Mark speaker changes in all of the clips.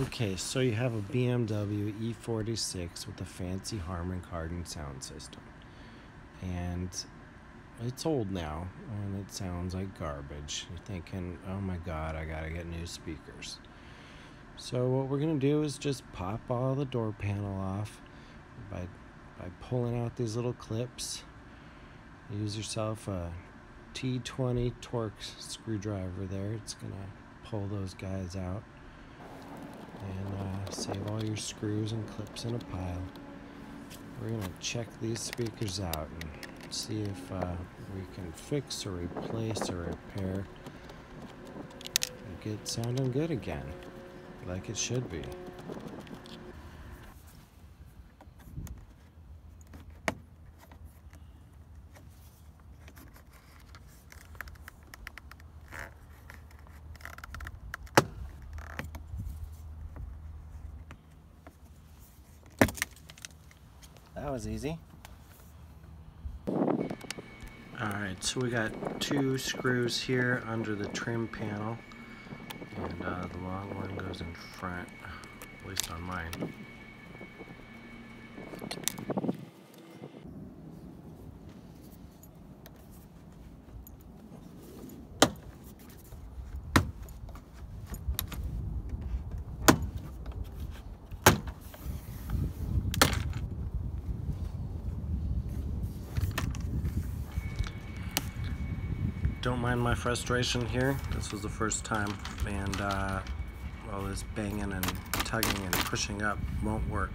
Speaker 1: Okay, so you have a BMW E46 with a fancy Harman Kardon sound system. And it's old now and it sounds like garbage. You're thinking, oh my god, I gotta get new speakers. So what we're gonna do is just pop all the door panel off by by pulling out these little clips. Use yourself a T20 Torx screwdriver there. It's gonna pull those guys out and uh, save all your screws and clips in a pile. We're going to check these speakers out and see if uh, we can fix or replace or repair and get sounding good again, like it should be. That was easy. Alright, so we got two screws here under the trim panel. And uh, the long one goes in front, at least on mine. Don't mind my frustration here. This was the first time, and uh, all this banging and tugging and pushing up won't work.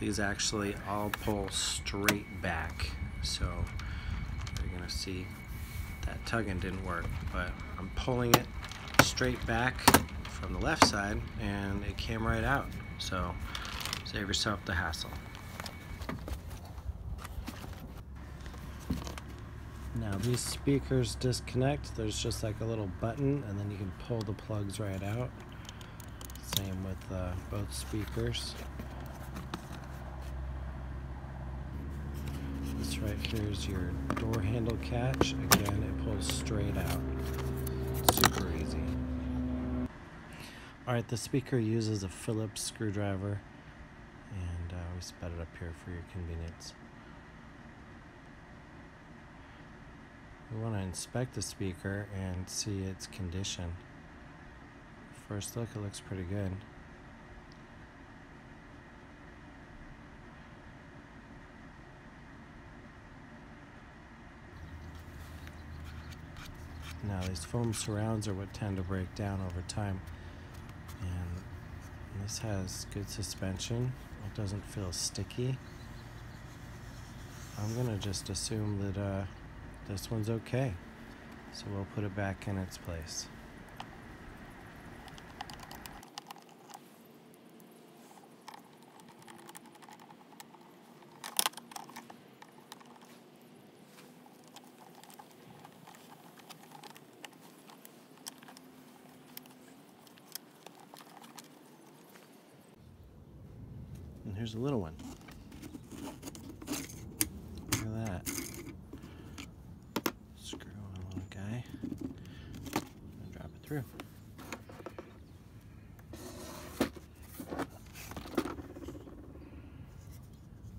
Speaker 1: These actually all pull straight back, so you're gonna see that tugging didn't work, but I'm pulling it straight back from the left side, and it came right out. So save yourself the hassle. Now these speakers disconnect, there's just like a little button and then you can pull the plugs right out. Same with uh, both speakers. This right here is your door handle catch. Again, it pulls straight out. Super easy. Alright, the speaker uses a Phillips screwdriver and uh, we sped it up here for your convenience. We want to inspect the speaker and see its condition. First look, it looks pretty good. Now these foam surrounds are what tend to break down over time. And this has good suspension. It doesn't feel sticky. I'm gonna just assume that uh, this one's okay. So we'll put it back in its place. And here's a little one.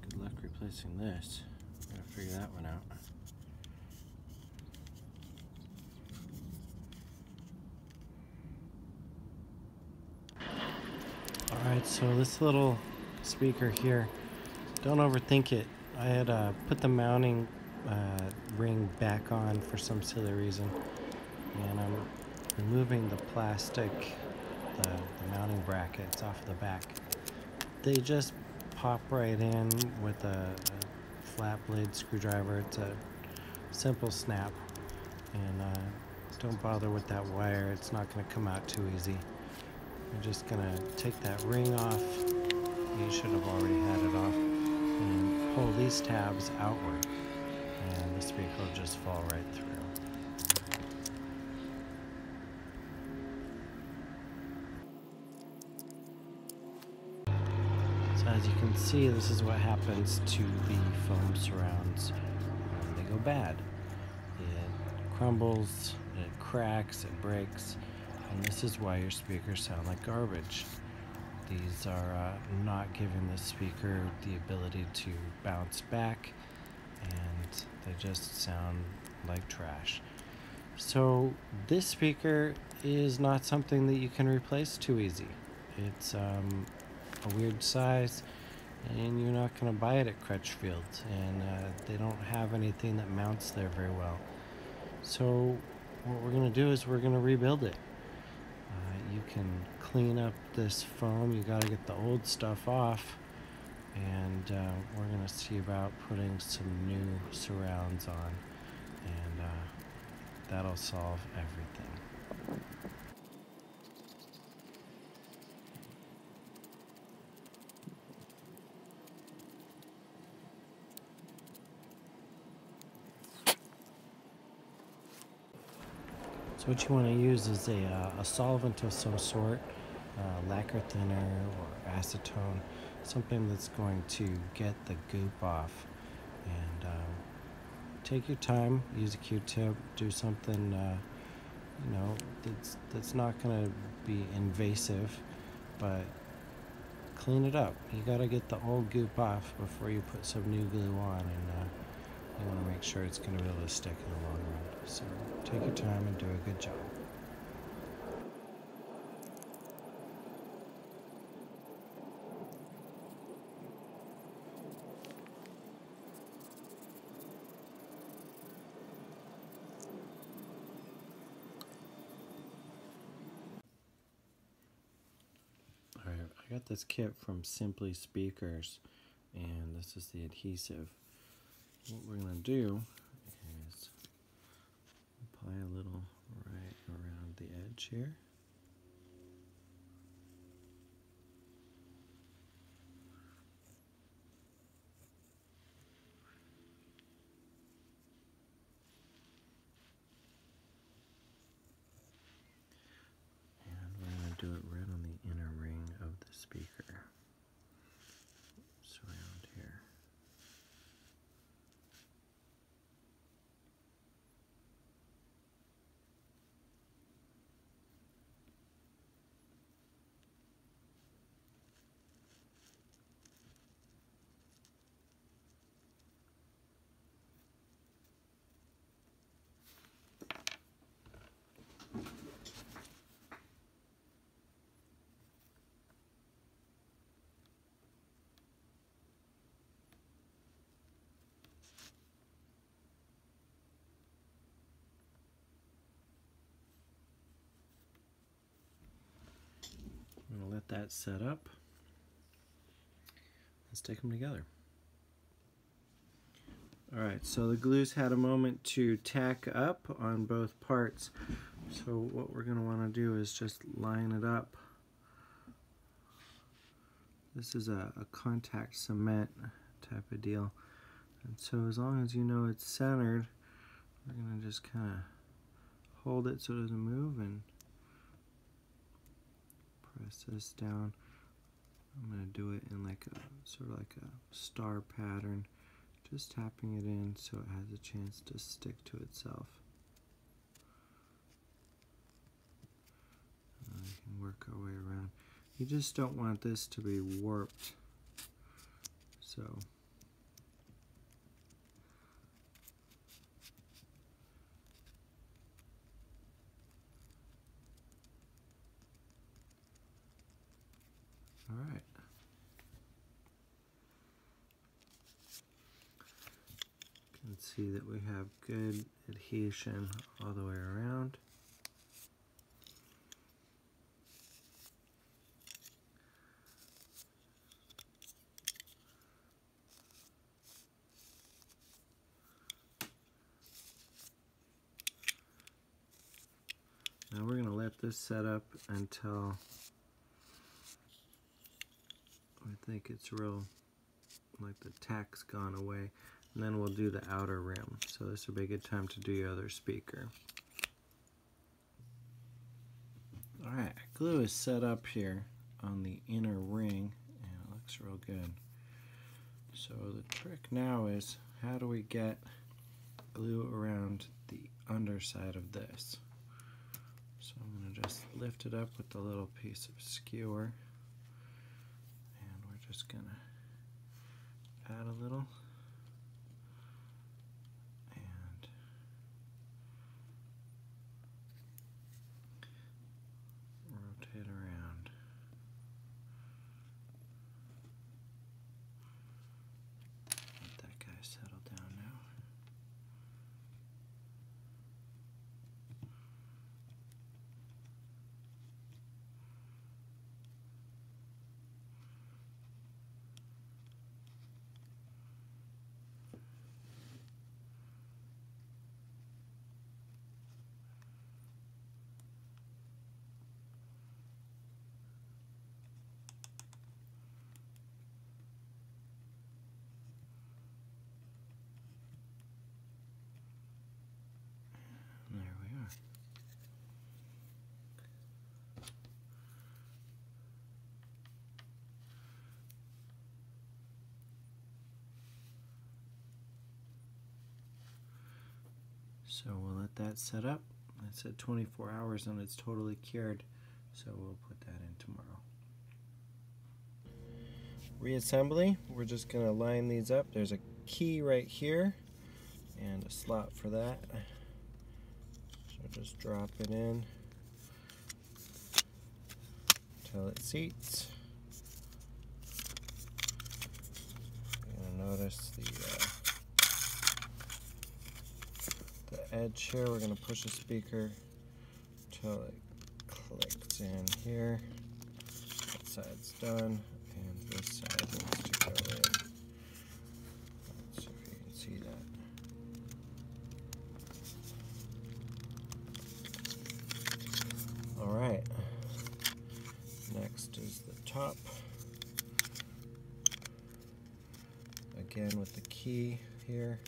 Speaker 1: Good luck replacing this. Gotta figure that one out. Alright, so this little speaker here, don't overthink it. I had uh, put the mounting uh, ring back on for some silly reason, and I'm removing the plastic, the, the mounting brackets off the back. They just pop right in with a, a flat blade screwdriver. It's a simple snap and uh, don't bother with that wire. It's not going to come out too easy. I'm just going to take that ring off. You should have already had it off and pull these tabs outward and the speaker will just fall right through. As you can see, this is what happens to the foam surrounds when they go bad. It crumbles, it cracks, it breaks, and this is why your speakers sound like garbage. These are uh, not giving the speaker the ability to bounce back and they just sound like trash. So this speaker is not something that you can replace too easy. It's um, a weird size and you're not going to buy it at Crutchfield and uh, they don't have anything that mounts there very well. So what we're going to do is we're going to rebuild it. Uh, you can clean up this foam. You got to get the old stuff off and uh, we're going to see about putting some new surrounds on and uh, that'll solve everything. So what you want to use is a, uh, a solvent of some sort, uh, lacquer thinner or acetone, something that's going to get the goop off. And um, take your time, use a Q-tip, do something, uh, you know, that's that's not going to be invasive, but clean it up. You got to get the old goop off before you put some new glue on, and uh, you want to make sure it's going to be able to stick in the long run. So take your time and do a good job. Alright, I got this kit from Simply Speakers and this is the adhesive. What we're going to do a little right around the edge here. And we're going to do it right on the inner ring of the speaker. Surround here. Let that set up. Let's take them together. Alright, so the glue's had a moment to tack up on both parts. So what we're going to want to do is just line it up. This is a, a contact cement type of deal. And so as long as you know it's centered, we're going to just kind of hold it so it doesn't move and press this down. I'm going to do it in like a sort of like a star pattern, just tapping it in so it has a chance to stick to itself. We can work our way around. You just don't want this to be warped. So All right. You can see that we have good adhesion all the way around. Now we're going to let this set up until I think it's real, like the tack's gone away. And then we'll do the outer rim. So this would be a good time to do your other speaker. Alright, glue is set up here on the inner ring and it looks real good. So the trick now is how do we get glue around the underside of this? So I'm going to just lift it up with the little piece of skewer just gonna add a little and rotate around. Let that guy settle down now. And there we are. So we'll let that set up. It said 24 hours and it's totally cured. So we'll put that in tomorrow. Reassembly, we're just going to line these up. There's a key right here and a slot for that. So just drop it in until it seats. You're gonna notice the uh, the edge here. We're gonna push the speaker till it clicks in here. That side's done, and this side needs to go in. If you can see that. All right. Next is the top. Again with the key here.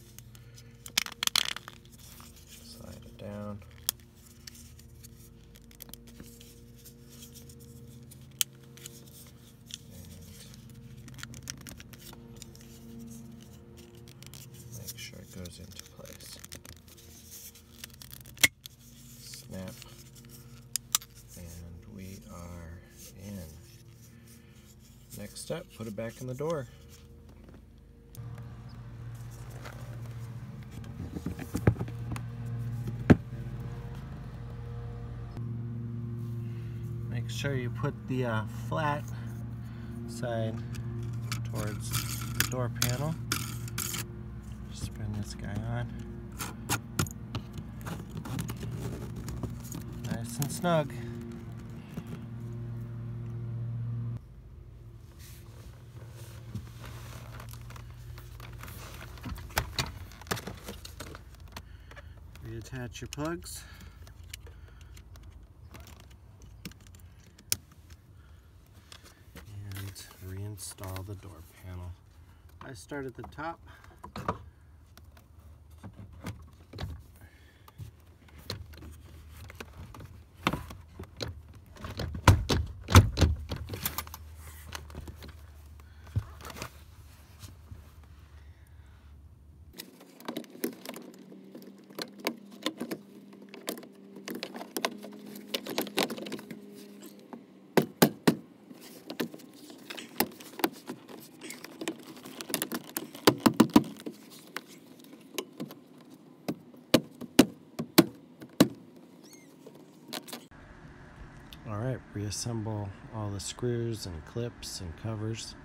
Speaker 1: Slide it down. And make sure it goes into place. Snap and we are in. Next up, put it back in the door. Make sure you put the uh, flat side towards the door panel. Spin this guy on. Nice and snug. Reattach your plugs. And reinstall the door panel. I start at the top. All right, reassemble all the screws and clips and covers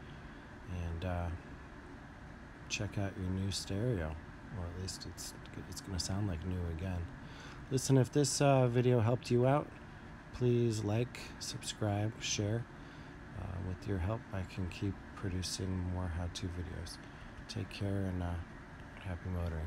Speaker 1: and uh, check out your new stereo. Or at least it's, it's going to sound like new again. Listen, if this uh, video helped you out, please like, subscribe, share. Uh, with your help, I can keep producing more how to videos. Take care and uh, happy motoring.